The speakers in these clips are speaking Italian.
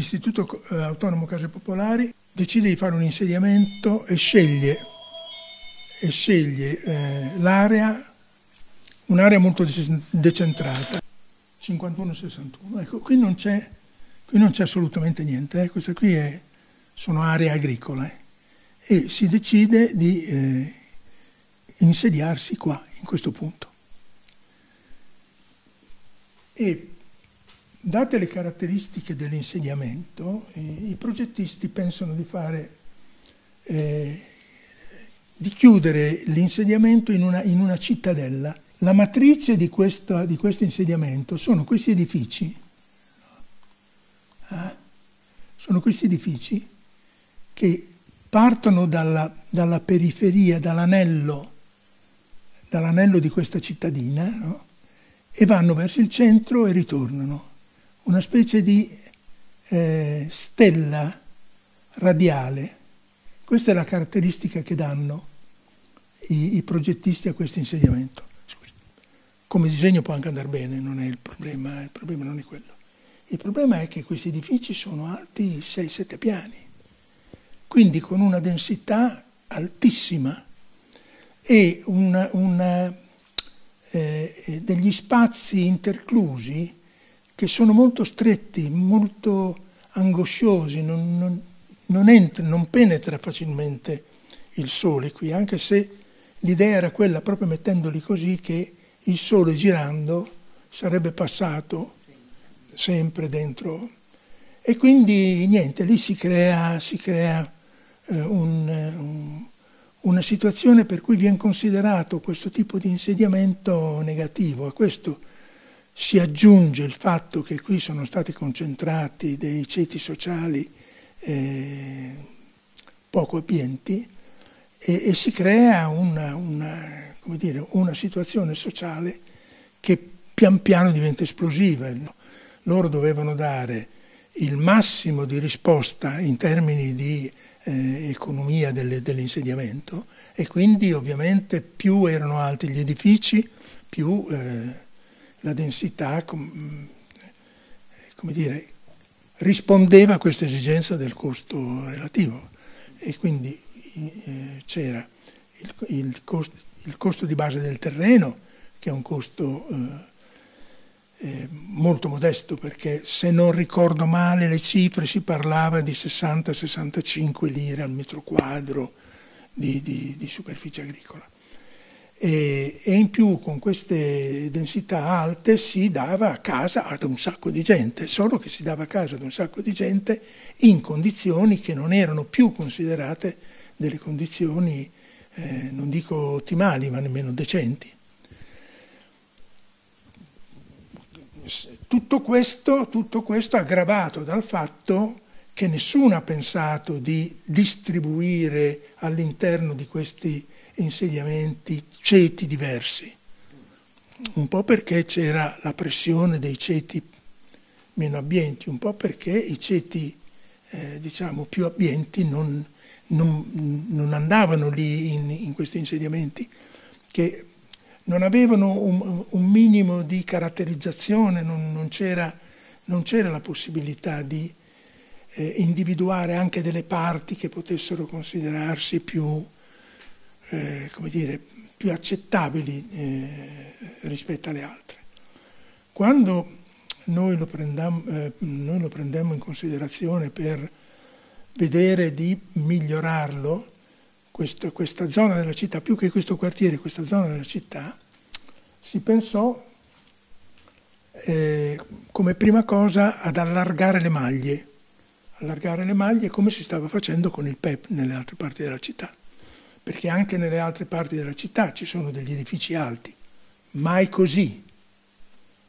L'Istituto eh, Autonomo Case Popolari decide di fare un insediamento e sceglie, e sceglie eh, l'area, un'area molto decentrata, 51-61. Ecco, qui non c'è, assolutamente niente, eh. queste qui è, sono aree agricole e si decide di eh, insediarsi qua, in questo punto. E date le caratteristiche dell'insediamento, eh, i progettisti pensano di fare, eh, di chiudere l'insediamento in una, in una, cittadella. La matrice di, questa, di, questo insediamento sono questi edifici, eh? sono questi edifici che partono dalla, dalla periferia, dall'anello, dall'anello, di questa cittadina no? e vanno verso il centro e ritornano una specie di eh, stella radiale. Questa è la caratteristica che danno i, i progettisti a questo insediamento. Come disegno può anche andare bene, non è il problema, il problema non è quello. Il problema è che questi edifici sono alti 6-7 piani, quindi con una densità altissima e una, una, eh, degli spazi interclusi che sono molto stretti, molto angosciosi, non, non, non, entra, non penetra facilmente il sole qui, anche se l'idea era quella, proprio mettendoli così, che il sole girando sarebbe passato sempre dentro. E quindi niente, lì si crea, si crea eh, un, un, una situazione per cui viene considerato questo tipo di insediamento negativo. A questo si aggiunge il fatto che qui sono stati concentrati dei ceti sociali eh, poco abbienti e, e si crea una, una, dire, una, situazione sociale che pian piano diventa esplosiva. Loro dovevano dare il massimo di risposta in termini di eh, economia delle, dell'insediamento e quindi ovviamente più erano alti gli edifici, più... Eh, la densità, com, come dire, rispondeva a questa esigenza del costo relativo. E quindi eh, c'era il, il, costo, il, costo, di base del terreno, che è un costo eh, eh, molto modesto perché se non ricordo male le cifre si parlava di 60-65 lire al metro quadro di, di, di superficie agricola e, e, in più con queste densità alte si dava casa ad un sacco di gente, solo che si dava casa ad un sacco di gente in condizioni che non erano più considerate delle condizioni, eh, non dico ottimali, ma nemmeno decenti. Tutto questo, tutto questo aggravato dal fatto che nessuno ha pensato di distribuire all'interno di questi insediamenti, ceti diversi, un po' perché c'era la pressione dei ceti meno abbienti, un po' perché i ceti eh, diciamo, più abbienti non, non, non andavano lì in, in, questi insediamenti, che non avevano un, un minimo di caratterizzazione, non, non, c'era, non c'era la possibilità di eh, individuare anche delle parti che potessero considerarsi più eh, dire, più accettabili eh, rispetto alle altre. Quando noi lo, prendam, eh, noi lo prendemmo in considerazione per vedere di migliorarlo, questo, questa zona della città, più che questo quartiere, questa zona della città, si pensò eh, come prima cosa ad allargare le maglie, allargare le maglie come si stava facendo con il PEP nelle altre parti della città perché anche nelle altre parti della città ci sono degli edifici alti. Mai così,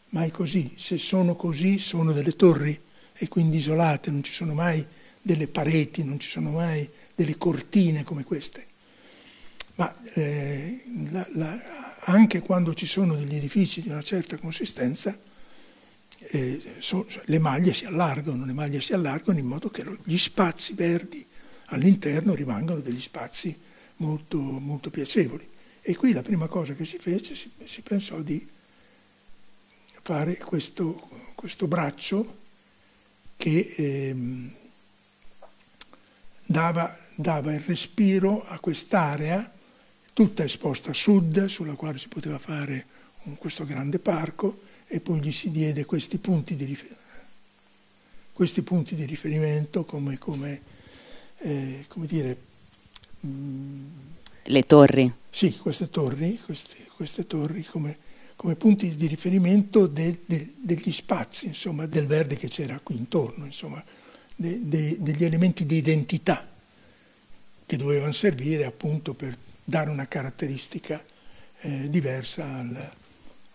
mai così. Se sono così sono delle torri e quindi isolate, non ci sono mai delle pareti, non ci sono mai delle cortine come queste. Ma eh, la, la, anche quando ci sono degli edifici di una certa consistenza, eh, so, le maglie si allargano, le maglie si allargano in modo che gli spazi verdi all'interno rimangano degli spazi molto, molto piacevoli. E qui la prima cosa che si fece, si, si pensò di fare questo, questo braccio che ehm, dava, dava il respiro a quest'area tutta esposta a sud, sulla quale si poteva fare un, questo grande parco, e poi gli si diede questi punti di, rifer- questi punti di riferimento come, come, eh, come dire... Mh, mm, Le torri. Sì, queste torri, queste, queste torri come, come, punti di riferimento de, de, degli spazi, insomma, del verde che c'era qui intorno, insomma, de, degli elementi di identità che dovevano servire appunto per dare una caratteristica eh, diversa al,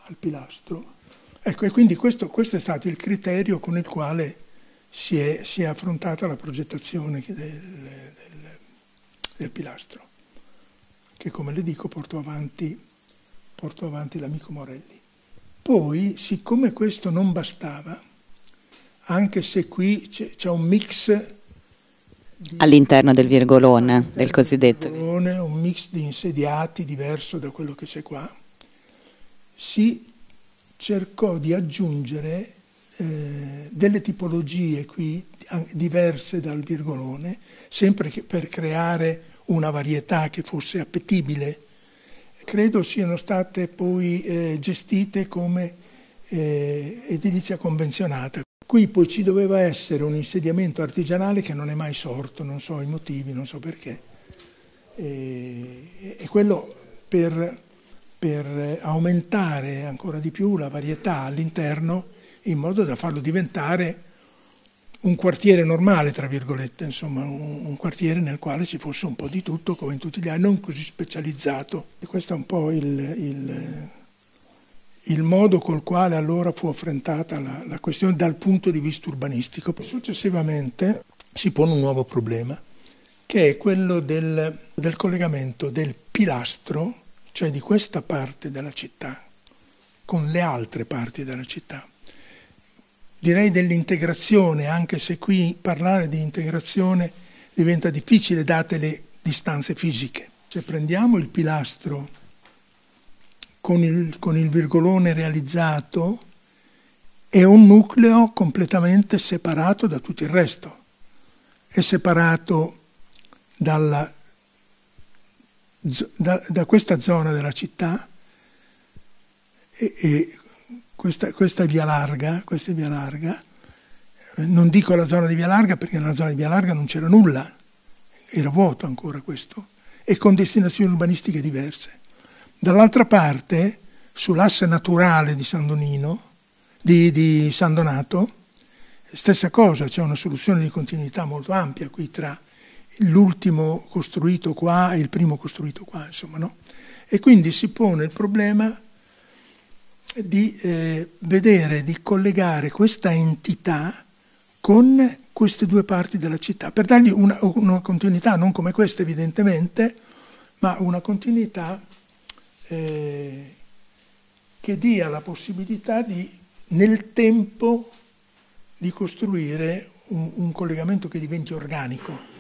al, pilastro. Ecco, e quindi questo, questo, è stato il criterio con il quale si è, si è affrontata la progettazione del, del, del, pilastro, che come le dico portò avanti, portò avanti l'amico Morelli. Poi, siccome questo non bastava, anche se qui c'è, c'è un mix all'interno del virgolone, del cosiddetto virgolone, un mix di insediati diverso da quello che c'è qua, si cercò di aggiungere eh, delle tipologie qui diverse dal virgolone, sempre per creare una varietà che fosse appetibile. Credo siano state poi eh, gestite come eh, edilizia convenzionata. Qui poi ci doveva essere un insediamento artigianale che non è mai sorto, non so i motivi, non so perché. E, e quello per, per aumentare ancora di più la varietà all'interno in modo da farlo diventare un quartiere normale, tra virgolette, insomma, un, un, quartiere nel quale ci fosse un po' di tutto come in tutti gli altri, non così specializzato. E questo è un po' il, il il modo col quale allora fu affrontata la, la questione dal punto di vista urbanistico. Successivamente si pone un nuovo problema, che è quello del, del collegamento del pilastro, cioè di questa parte della città, con le altre parti della città. Direi dell'integrazione, anche se qui parlare di integrazione diventa difficile date le distanze fisiche. Se prendiamo il pilastro con il, con il virgolone realizzato è un nucleo completamente separato da tutto il resto. È separato dalla, da, da, questa zona della città e, e questa, questa, via larga, questa via larga. Non dico la zona di via larga perché nella zona di via larga non c'era nulla, era vuoto ancora questo, e con destinazioni urbanistiche diverse. Dall'altra parte, sull'asse naturale di San Donino, di, di San Donato, stessa cosa, c'è una soluzione di continuità molto ampia qui tra l'ultimo costruito qua e il primo costruito qua, insomma, no? E quindi si pone il problema di eh, vedere, di collegare questa entità con queste due parti della città, per dargli una, una continuità, non come questa evidentemente, ma una continuità eh, che dia la possibilità di, nel tempo di costruire un, un, collegamento che diventi organico.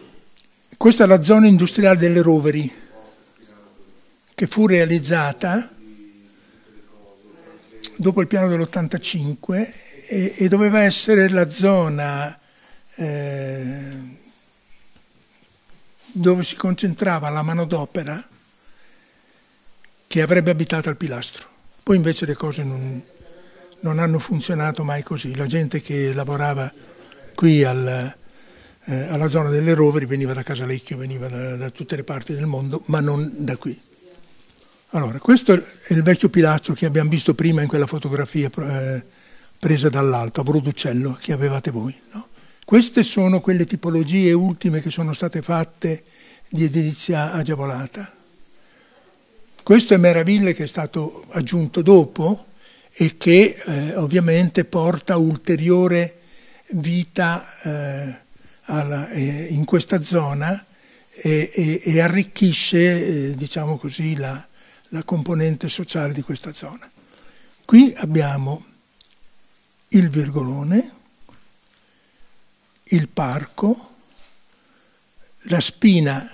Questa è la zona industriale delle roveri, che fu realizzata dopo il piano dell'85 e, e doveva essere la zona eh, dove si concentrava la manodopera che avrebbe abitato al pilastro. Poi invece le cose non, non hanno funzionato mai così. La gente che lavorava qui al, eh, alla zona delle roveri veniva da Casalecchio, veniva da, da, tutte le parti del mondo, ma non da qui. Allora, questo è il vecchio pilastro che abbiamo visto prima in quella fotografia eh, presa dall'alto, a Broducello, che avevate voi. No? Queste sono quelle tipologie ultime che sono state fatte di edilizia agevolata. Questo è Meraville che è stato aggiunto dopo e che eh, ovviamente porta ulteriore vita eh, alla, eh, in questa zona e, e, e arricchisce eh, diciamo così, la, la componente sociale di questa zona. Qui abbiamo il virgolone, il parco, la spina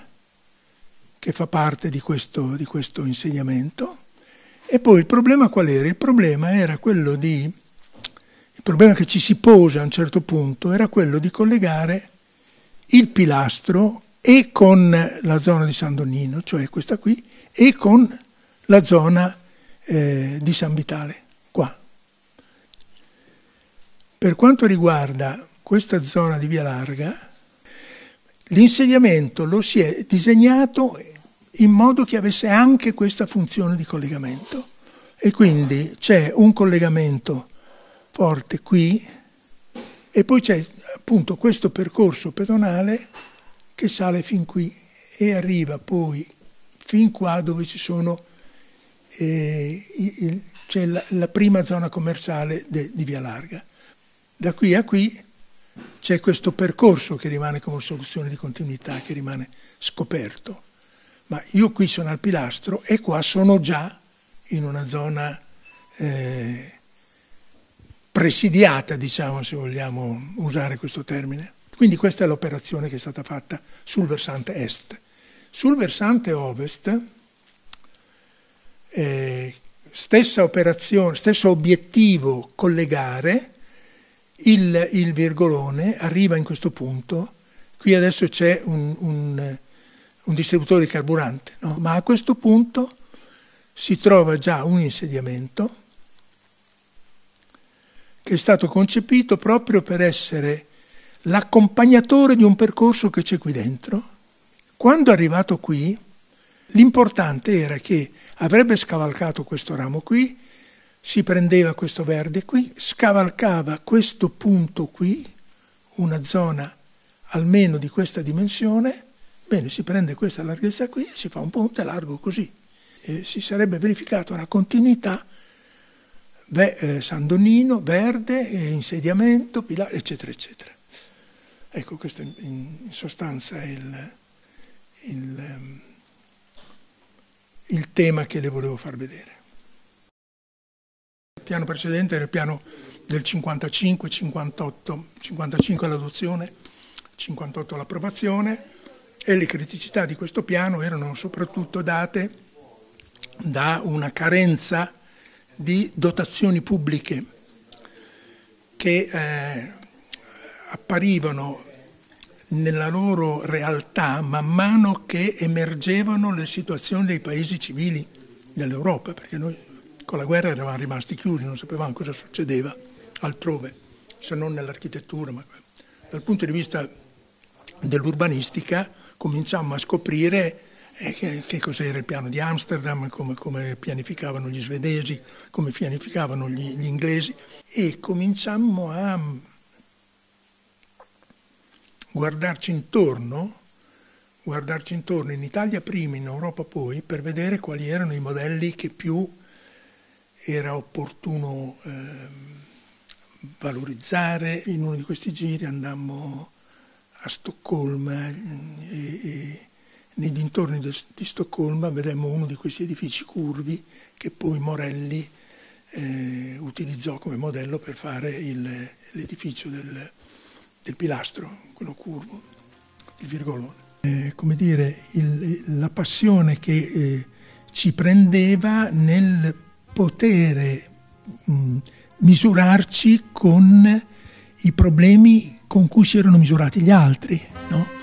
che fa parte di questo, di questo insegnamento. E poi il problema qual era? Il problema era quello di... Il problema che ci si pose a un certo punto era quello di collegare il pilastro e con la zona di San Donnino, cioè questa qui, e con la zona eh, di San Vitale, qua. Per quanto riguarda questa zona di Via Larga, l'insediamento lo si è disegnato in modo che avesse anche questa funzione di collegamento e quindi c'è un collegamento forte qui e poi c'è appunto questo percorso pedonale che sale fin qui e arriva poi fin qua dove ci sono eh, il, c'è la, la, prima zona commerciale de, di Via Larga. Da qui a qui c'è questo percorso che rimane come soluzione di continuità, che rimane scoperto. Ma io qui sono al pilastro e qua sono già in una zona eh, presidiata, diciamo, se vogliamo usare questo termine. Quindi questa è l'operazione che è stata fatta sul versante est. Sul versante ovest, eh, stessa operazione, stesso obiettivo collegare, il, il, virgolone arriva in questo punto, qui adesso c'è un, un, un distributore di carburante, no? ma a questo punto si trova già un insediamento che è stato concepito proprio per essere l'accompagnatore di un percorso che c'è qui dentro. Quando è arrivato qui, l'importante era che avrebbe scavalcato questo ramo qui, si prendeva questo verde qui, scavalcava questo punto qui, una zona almeno di questa dimensione, bene, si prende questa larghezza qui e si fa un ponte largo così. E si sarebbe verificata una continuità San Donnino, Verde, eh, insediamento, Pilar, eccetera, eccetera. Ecco, questo in, sostanza è il, il, um, il tema che le volevo far vedere. Il piano precedente era il piano del 55, 58, 55 l'adozione, 58 l'approvazione e le criticità di questo piano erano soprattutto date da una carenza di dotazioni pubbliche che eh, apparivano nella loro realtà man mano che emergevano le situazioni dei paesi civili dell'Europa, perché noi con la guerra eravamo rimasti chiusi, non sapevamo cosa succedeva altrove, se non nell'architettura. Ma dal punto di vista dell'urbanistica cominciamo a scoprire che, che, cos'era il piano di Amsterdam, come, come pianificavano gli svedesi, come pianificavano gli, gli inglesi e cominciammo a guardarci intorno, guardarci intorno in Italia prima, in Europa poi, per vedere quali erano i modelli che più era opportuno eh, valorizzare. In uno di questi giri andammo a Stoccolma e, e nei dintorni di, Stoccolma vedemmo uno di questi edifici curvi che poi Morelli eh, utilizzò come modello per fare il, l'edificio del, del pilastro, quello curvo, il virgolone. Eh, come dire, il, la passione che eh, ci prendeva nel poter mh, misurarci con i problemi con cui si erano misurati gli altri. No?